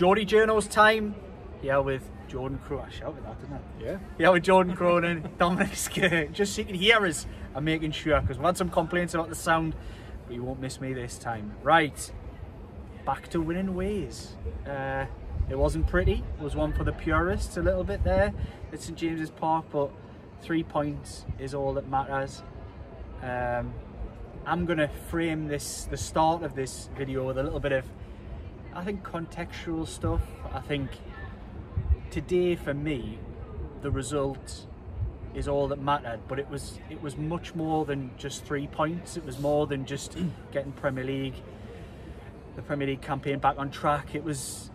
Geordie Journo's time. Yeah, with Jordan Crow. I shouted that, didn't I? Yeah. Yeah, with Jordan Cronin, Dominic Scurr, just so you can hear us. I'm making sure because we had some complaints about the sound, but you won't miss me this time. Right, back to winning ways. Uh, it wasn't pretty. It was one for the purists a little bit there at St James's Park, but three points is all that matters. Um, I'm gonna frame this the start of this video with a little bit of I think contextual stuff. I think today for me the result is all that mattered but it was it was much more than just three points it was more than just getting Premier League the Premier League campaign back on track it was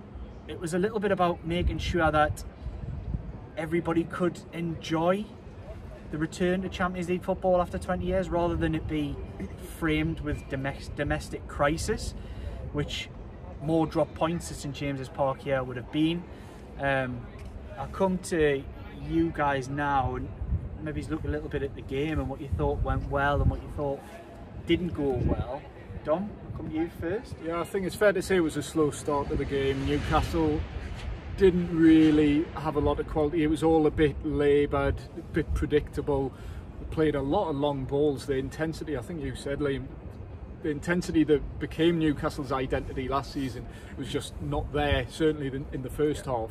it was a little bit about making sure that everybody could enjoy the return to Champions League football after 20 years rather than it be framed with domestic, domestic crisis which more drop points at St James's Park here would have been um, I'll come to you guys now and maybe look a little bit at the game and what you thought went well and what you thought didn't go well. Dom, I'll come to you first. Yeah, I think it's fair to say it was a slow start to the game. Newcastle didn't really have a lot of quality. It was all a bit laboured, a bit predictable. Played a lot of long balls. The intensity, I think you said, Liam, the intensity that became Newcastle's identity last season was just not there, certainly in the first half.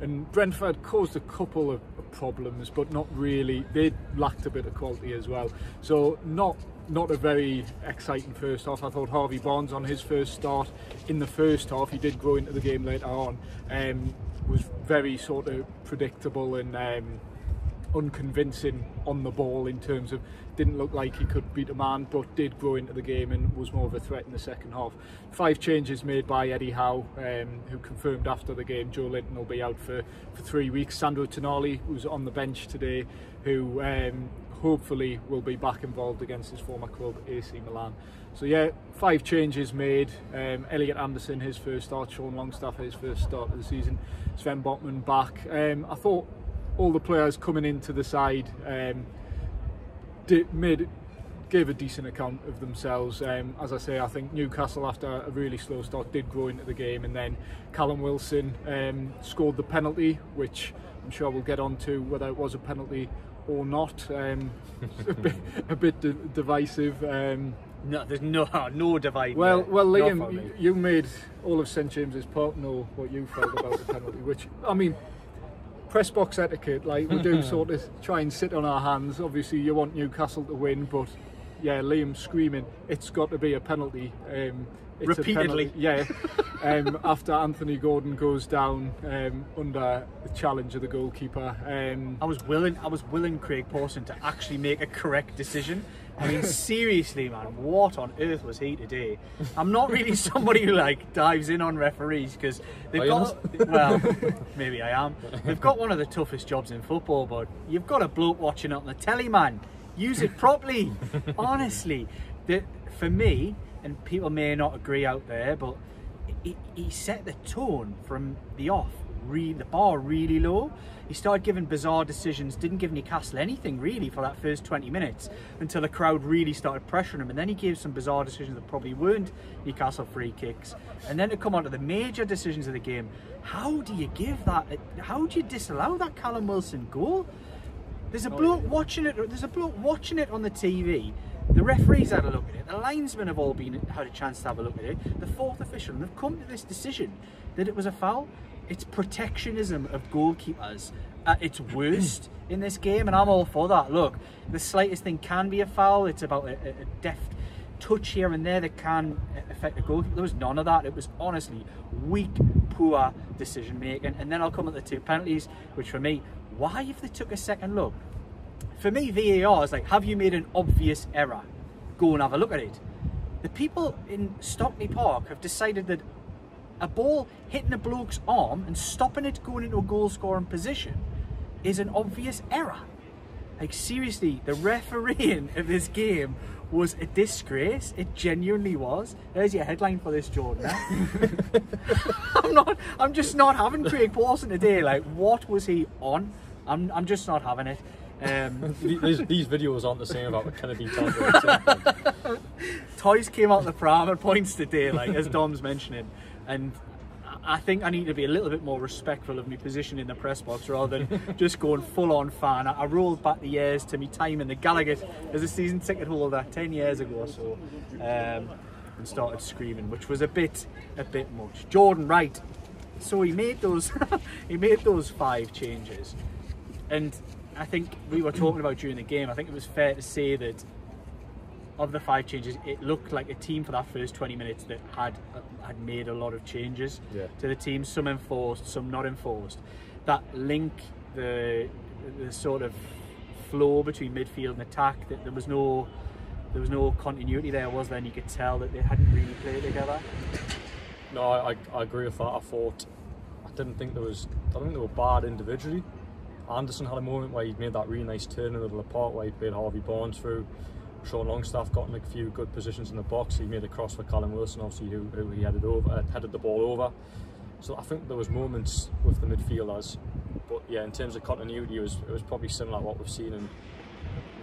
And Brentford caused a couple of problems, but not really. They lacked a bit of quality as well. So not not a very exciting first half. I thought Harvey Barnes on his first start in the first half, he did grow into the game later on, um, was very sort of predictable and um, unconvincing on the ball in terms of didn't look like he could beat a man but did grow into the game and was more of a threat in the second half. Five changes made by Eddie Howe um, who confirmed after the game Joelinton will be out for, for three weeks. Sandro Tonali who's on the bench today who um, hopefully will be back involved against his former club AC Milan. So yeah, five changes made. Um, Elliot Anderson his first start, Sean Longstaff his first start of the season, Sven Botman back. Um, I thought all the players coming into the side um, did, made gave a decent account of themselves. Um, as I say, I think Newcastle, after a really slow start, did grow into the game, and then Callum Wilson um, scored the penalty, which I'm sure we'll get on to whether it was a penalty or not. Um, a bit, a bit de- divisive. Um, no, there's no no divide. Well, there. well, Liam, you made all of St James's Park know what you felt about the penalty, which I mean press box etiquette, like we do sort of try and sit on our hands. Obviously, you want Newcastle to win, but yeah, Liam screaming, it's got to be a penalty. Um, it's Repeatedly, penalty, yeah. um, after Anthony Gordon goes down um, under the challenge of the goalkeeper, um, I was willing. I was willing Craig Pawson to actually make a correct decision. I mean, seriously, man, what on earth was he today? I'm not really somebody who like dives in on referees because they've Are got. Well, maybe I am. They've got one of the toughest jobs in football, but you've got a bloke watching it on the telly, man. Use it properly. Honestly, the, for me, and people may not agree out there, but he, he set the tone from the off. Really, the bar really low. He started giving bizarre decisions, didn't give Newcastle anything really for that first 20 minutes until the crowd really started pressuring him. And then he gave some bizarre decisions that probably weren't Newcastle free kicks. And then to come on to the major decisions of the game, how do you give that? How do you disallow that Callum Wilson goal? There's a oh, bloke watching it. There's a bloke watching it on the TV. The referees had a look at it. The linesmen have all been had a chance to have a look at it. The fourth official, and they've come to this decision that it was a foul. It's protectionism of goalkeepers at its worst in this game, and I'm all for that. Look, the slightest thing can be a foul. It's about a, a deft touch here and there that can affect the goal. There was none of that. It was honestly weak, poor decision making. And then I'll come at the two penalties, which for me, why if they took a second look? For me, VAR is like, have you made an obvious error? Go and have a look at it. The people in Stockley Park have decided that a ball hitting a bloke's arm and stopping it going into a goal scoring position is an obvious error. Like seriously, the refereeing of this game was a disgrace. It genuinely was. There's your headline for this, Jordan. I'm not. I'm just not having Craig Pawson today. Like, what was he on? I'm. I'm just not having it. Um, these, these, videos aren't the same about what Kennedy Toys came out the pram at points today, like as Dom's mentioning, and I think I need to be a little bit more respectful of my position in the press box rather than just going full on fan. I, I rolled back the years to me time in the Gallowgate as a season ticket holder 10 years ago or so um, and started screaming, which was a bit a bit much. Jordan Wright, so he made those he made those five changes, and I think we were talking about during the game. I think it was fair to say that of the five changes, it looked like a team for that first 20 minutes that had had made a lot of changes Yeah. to the team, some enforced, some not enforced. That link, the the sort of flow between midfield and attack, that there was no there was no continuity there, was there? And you could tell that they hadn't really played together. No, I, I, I agree with that. I thought I didn't think there was I don't think they were bad individually. Anderson had a moment where he made that really nice turn in the middle of the park where he played Harvey Barnes through. Sean Longstaff got in a few good positions in the box. He made a cross for Callum Wilson, obviously, who, who he headed over, uh, headed the ball over. So I think there was moments with the midfielders, but yeah, in terms of continuity, it was it was probably similar to what we've seen in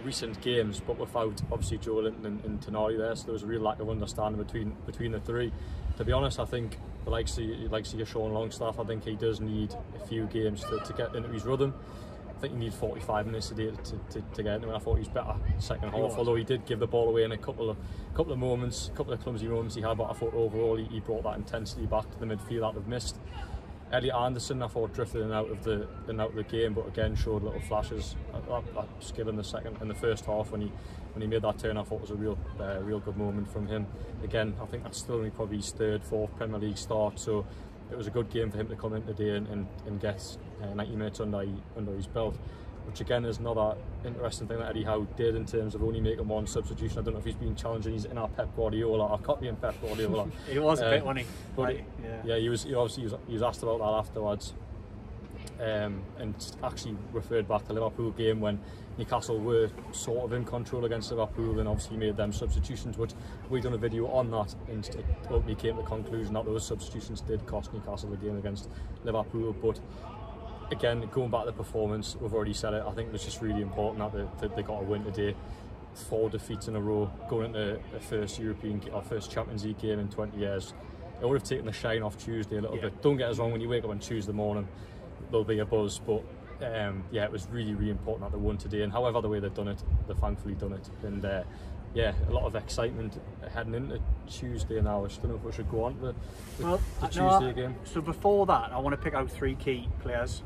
recent games, but without obviously Joelinton and, and there. So there was a real lack of understanding between between the three. To be honest, I think the likes of likes of your Sean Longstaff, I think he does need a few games to, to get into his rhythm. I think he needs 45 minutes a day to, to, to get into it. I thought he was better second half, although he did give the ball away in a couple of couple of moments, a couple of clumsy moments he had. But I thought overall he, he brought that intensity back to the midfield that they've missed. Eddie Anderson, I thought drifted in out of the in out of the game, but again showed little flashes. That, that skill in the second, in the first half when he when he made that turn, I thought was a real uh, real good moment from him. Again, I think that's still only probably his third, fourth Premier League start, so it was a good game for him to come in today and, and, and get uh, 90 minutes under under his belt. Which again is another interesting thing that Eddie Howe did in terms of only making one substitution. I don't know if he's been challenging he's in our Pep Guardiola or copying Pep Guardiola. It was a Uh, bit, wasn't he? but Like, yeah, he was he obviously he was, he was asked about that afterwards, um, and actually referred back to the Liverpool game when Newcastle were sort of in control against Liverpool, and obviously made them substitutions. Which we done a video on that, and it ultimately came to the conclusion that those substitutions did cost Newcastle the game against Liverpool. But again, going back to the performance, we've already said it. I think it was just really important that they, that they got a win today. Four defeats in a row, going into a first European or first Champions League game in 20 years. It would have taken the shine off Tuesday a little Yeah. bit. Don't get us wrong, when you wake up on Tuesday morning, there'll be a buzz, but um, yeah, it was really, really important that they won today. And however the way they've done it, they've thankfully done it. And uh, yeah, a lot of excitement heading into Tuesday now. I just don't know if we should go on to the, Well, the uh, Tuesday no, game. So before that, I want to pick out three key players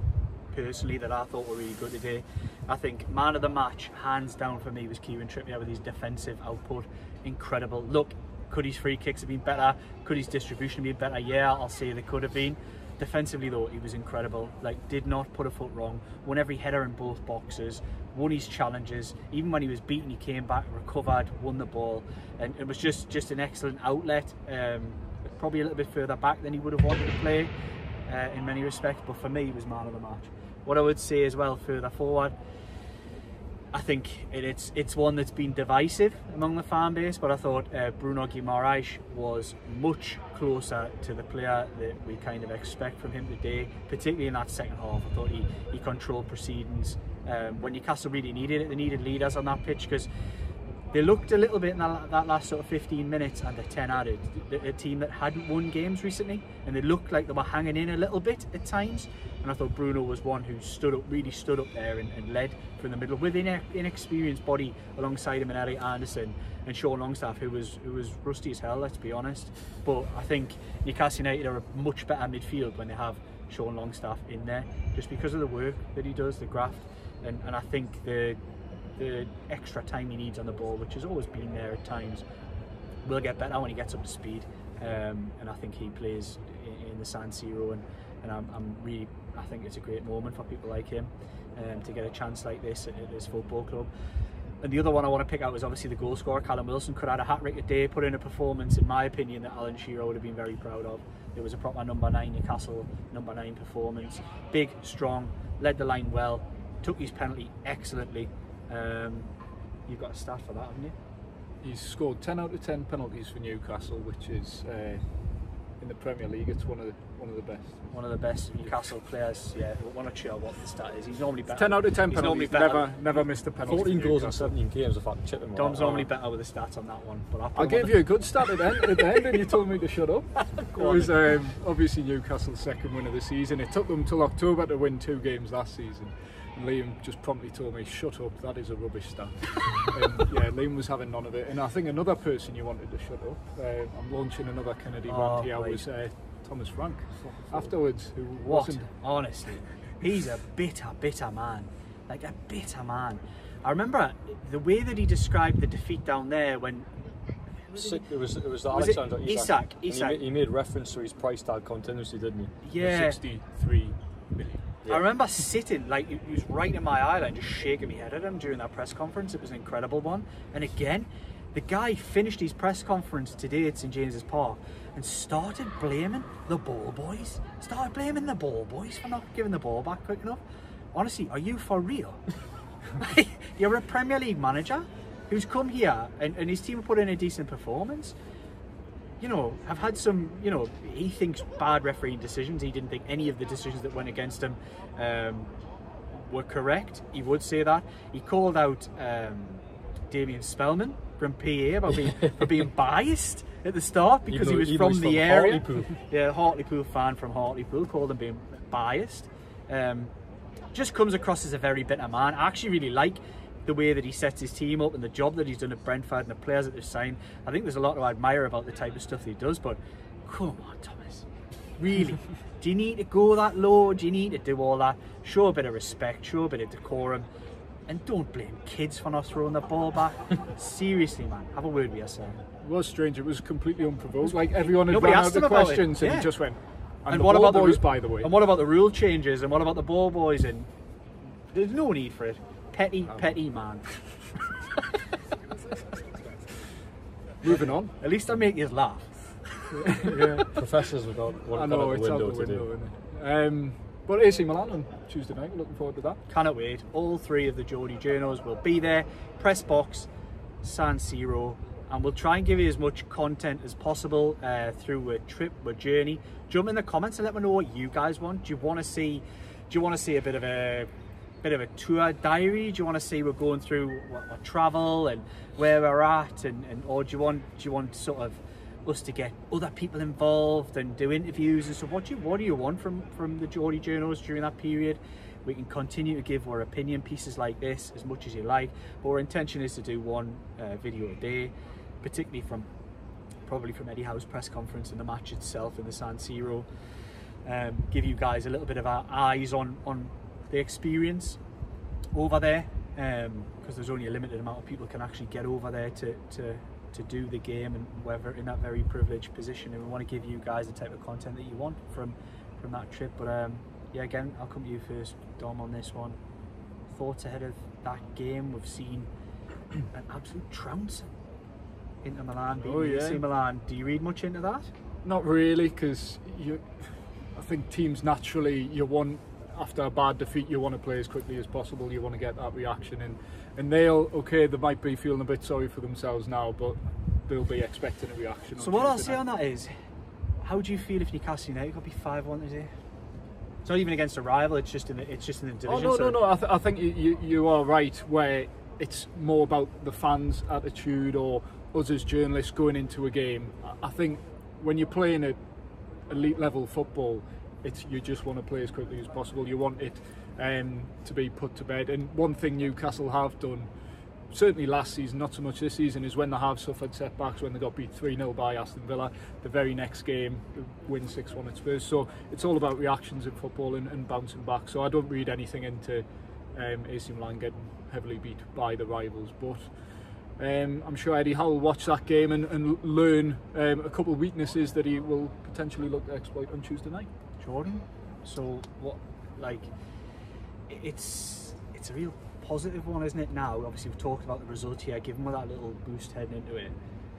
personally that I thought were really good today. I think man of the match, hands down for me, was Kieran Trippier with his defensive output. Incredible. Look, could his free kicks have been better? Could his distribution be better? Yeah, I'll say they could have been. Defensively though, he was incredible. Like, did not put a foot wrong. Won every header in both boxes. Won his challenges. Even when he was beaten, he came back, recovered, won the ball, and it was just just an excellent outlet. Um, probably a little bit further back than he would have wanted to play uh, in many respects, but for me, he was man of the match. What I would say as well, further forward, I think it, it's it's one that's been divisive among the fan base, but I thought uh, Bruno Guimaraes was much closer to the player that we kind of expect from him today, particularly in that second half. I thought he, he controlled proceedings. Um, when Newcastle really needed it, they needed leaders on that pitch because they looked a little bit in that, that last sort of 15 minutes and the 10 added. A team that hadn't won games recently and they looked like they were hanging in a little bit at times. And I thought Bruno was one who stood up, really stood up there and, and led from the middle with an inexperienced body alongside him and Elliot Anderson and Sean Longstaff, who was who was rusty as hell, let's be honest. But I think Newcastle United are a much better midfield when they have Sean Longstaff in there, just because of the work that he does, the graft, and, and I think the the extra time he needs on the ball, which has always been there at times, will get better when he gets up to speed. Um, and I think he plays in, the San Siro, and, and I'm, I'm really, I think it's a great moment for people like him um, to get a chance like this at, at this football club. And the other one I want to pick out is obviously the goal scorer, Callum Wilson. Could have had a hat trick today, put in a performance, in my opinion, that Alan Shearer would have been very proud of. It was a proper number nine Newcastle number nine performance. Big, strong, led the line well, took his penalty excellently. Um, you've got a stat for that, haven't you? He's scored 10 out of 10 penalties for Newcastle, which is uh, in the Premier League. It's one of the, one of the best. One of the best Newcastle players. Yeah, we're not sure what the stat is. He's normally better. Ten out of ten He's penalties. Never, never missed a penalty. 14 goals in Newcastle. 17 games, if I can chip him Dom's right. normally better with the stats on that one, but I'll I him on gave the- you a good start at the end, at the end and you told me to shut up. It was um, obviously Newcastle's second win of the season. It took them till October to win two games last season. And Liam just promptly told me, shut up, that is a rubbish stat. and yeah, Liam was having none of it. And I think another person you wanted to shut up, uh, I'm launching another Kennedy Oh, rant here, right. was uh, Thomas Frank. Afterwards, who What? wasn't Honestly, he's a bitter, bitter man. Like a bitter man. I remember the way that he described the defeat down there when. It was it was the Was it Alexander Isak? And he, Isak. he made reference to his price tag continuously, didn't he? Yeah, 63 million. Yeah. I remember sitting like he was right in my eye, like just shaking my head at him during that press conference. It was an incredible one. And again, the guy finished his press conference today at St James's Park and started blaming the ball boys. Started blaming the ball boys for not giving the ball back quick enough. Honestly, are you for real? You're a Premier League manager who's come here and, and his team put in a decent performance you know, have had some, you know, he thinks bad refereeing decisions. He didn't think any of the decisions that went against him um, were correct. He would say that. He called out um, Damian Spellman from PA about being, for being biased at the start because he was from the from area. Hartlepool. Yeah, Hartlepool fan from Hartlepool called him being biased. Um, just comes across as a very bitter man. I actually really like the way that he sets his team up and the job that he's done at Brentford and the players that they've signed. I think there's a lot to admire about the type of stuff that he does, but come on, Thomas. Really? do you need to go that low? Do you need to do all that? Show a bit of respect, show a bit of decorum, and don't blame kids for not throwing the ball back. Seriously, man, have a word with yourself. It was strange. It was completely unprovoked. Like everyone had Nobody asked out him of about it. questions, and he just went. And, And the what about the boys, ru- by the way? And what about the rule changes? And what about the ball boys? And there's no need for it. Petty, petty man. Moving on. At least I make you laugh. yeah. Professors have got I one know out the it's out window, the window, today. isn't? Um, but AC Milan on Tuesday night. We're looking forward to that. Cannot wait. All three of the Geordie journos will be there. Press box, San Siro, and we'll try and give you as much content as possible uh, through a trip, a journey. Jump in the comments and let me know what you guys want. Do you want to see? Do you want to see a bit of a bit of a tour diary? Do you want to see we're going through what, travel and where we're at, and, and or do you want do you want sort of us to get other people involved and do interviews and so What do you what do you want from from the Geordie journos during that period? We can continue to give our opinion pieces like this as much as you like, but our intention is to do one uh, video a day, particularly from probably from Eddie Howe's press conference and the match itself in the San Siro. Um, give you guys a little bit of our eyes on on the experience over there because there's only a limited amount of people can actually get over there to, to to do the game and whether in that very privileged position. And we want to give you guys the type of content that you want from from that trip. But um yeah again I'll come to you first Dom on this one. Thoughts ahead of that game? We've seen an absolute trouncing Inter Milan beating Oh, yeah. AC Milan. Do you read much into that? Not really, because you. I think teams naturally you want after a bad defeat you want to play as quickly as possible. You want to get that reaction in, and they'll okay. They might be feeling a bit sorry for themselves now, but they'll be expecting a reaction. So what I'll say on that is, how do you feel if Newcastle United got be five one today? It's not even against a rival. It's just in the it's just in the oh, division. Oh no, so no, no! I, th- I think you, you are right. Where it's more about the fans' attitude or us as journalists going into a game. I- I think when you're playing at elite level football, it's you just want to play as quickly as possible. You want it um, to be put to bed. And one thing Newcastle have done, certainly last season, not so much this season, is when they have suffered setbacks, when they got beat 3 0 by Aston Villa, the very next game, win 6 1 at Spurs. So it's all about reactions in football and, and bouncing back. So I don't read anything into um, AC Milan getting heavily beat by the rivals. But um, I'm sure Eddie Howe will watch that game and, and learn um, a couple of weaknesses that he will potentially look to exploit on Tuesday night. Jordan. So what, like, it's it's a real positive one, isn't it? Now, obviously, we've talked about the result here. Given with that little boost heading into it,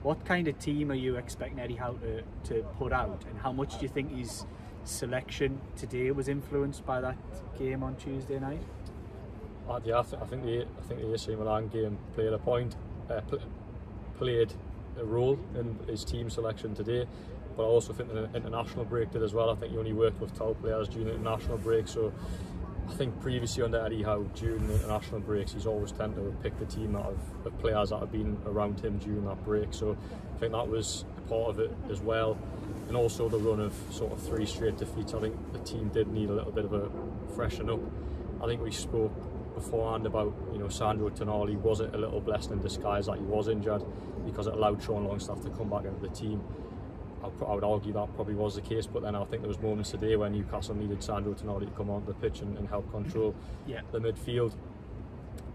what kind of team are you expecting Eddie Howe to, to put out, and how much do you think his selection today was influenced by that game on Tuesday night? Uh, yeah, I, th- I think the I think the AC Milan game played a point, uh, pl- played a role in his team selection today. but I also think the international break did as well. I think he only worked with top players during the international break, so I think previously under Eddie Howe, during the international breaks, he's always tended to pick the team out of, of players that have been around him during that break. So I think that was part of it as well. And also the run of sort of three straight defeats. I think the team did need a little bit of a freshen up. I think we spoke beforehand about you know Sandro Tonali was it a little blessing in disguise that he was injured because it allowed Sean Longstaff to come back into the team I would argue that probably was the case, but then I think there was moments today where Newcastle needed Sandro Tonali to come onto the pitch and, and help control yeah. the midfield.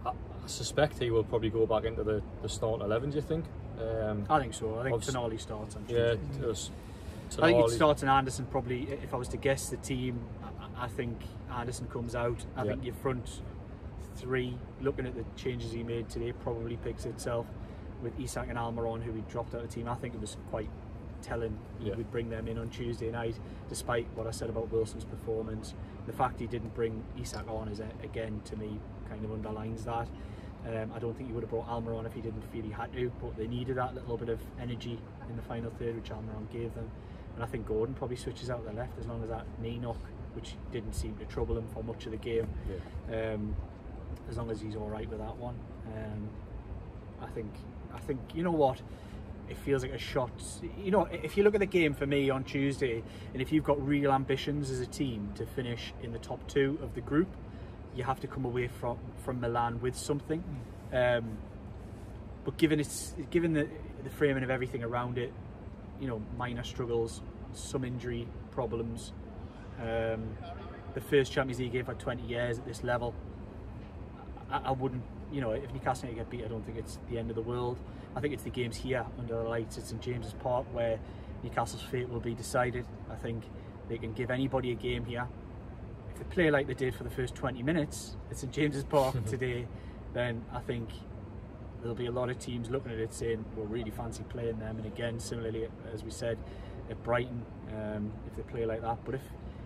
I, I, suspect he will probably go back into the, the start 11, do you think? Um, I think so. I think Tonali starts on Yeah, it was, I think it starts on Anderson probably. If I was to guess the team, I, I think Anderson comes out. I yeah. think your front three, looking at the changes he made today, probably picks itself with Isak and Almiron, who he dropped out of the team. I think it was quite telling yeah. we'd bring them in on Tuesday night, despite what I said about Wilson's performance. The fact he didn't bring Isak on is again to me kind of underlines that. Um, I don't think he would have brought Almiron if he didn't feel he had to, but they needed that little bit of energy in the final third, which Almiron gave them. And I think Gordon probably switches out the left as long as that knee knock, which didn't seem to trouble him for much of the game. Yeah. Um, as long as he's all right with that one, um, I think. I think you know what it feels like a shot. You know, if you look at the game for me on Tuesday, and if you've got real ambitions as a team to finish in the top two of the group, you have to come away from from Milan with something. Um, but given it's given the the framing of everything around it, you know, minor struggles, some injury problems. Um, the first Champions League game for 20 years at this level. I, I wouldn't, you know, if Newcastle get beat, I don't think it's the end of the world. I think it's the games here under the lights at St James's Park where Newcastle's fate will be decided. I think they can give anybody a game here. If they play like they did for the first 20 minutes at St James's Park today, then I think there'll be a lot of teams looking at it saying, we'll really fancy playing them. And again, similarly, as we said, at Brighton, um, if they play like that. But if,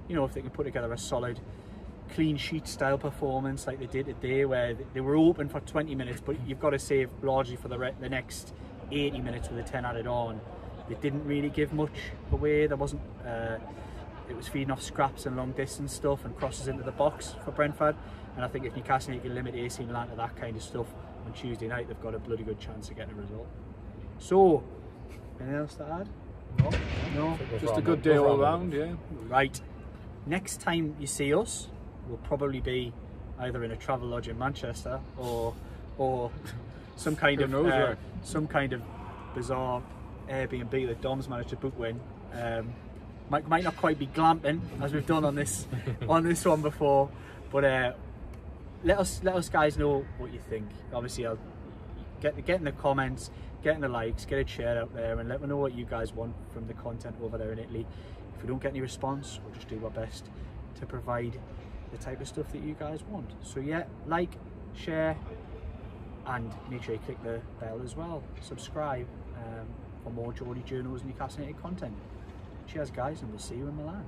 you know, if they can put together a solid clean sheet style performance like they did today where they were open for 20 minutes but you've got to save largely for the, the next 80 minutes with the 10 added on. They didn't really give much away. There wasn't uh, it was feeding off scraps and long distance stuff and crosses into the box for Brentford. And I think if Newcastle can limit AC Milan to that kind of stuff on Tuesday night they've got a bloody good chance of getting a result. So anything else to add? No, no, just a good day all around, yeah. Right, next time you see us, will probably be either in a travel lodge in Manchester or or some kind of uh, some kind of bizarre Airbnb that Dom's managed to book in. Um, might, might not quite be glamping as we've done on this on this one before, but uh, let us let us guys know what you think. Obviously, I'll get get in the comments, get in the likes, get a share out there, and let me know what you guys want from the content over there in Italy. If we don't get any response, we'll just do our best to provide the type of stuff that you guys want. So yeah, like, share, and make sure you click the bell as well. Subscribe um, for more Geordie Journos and Newcastle United content. Cheers guys and we'll see you in Milan.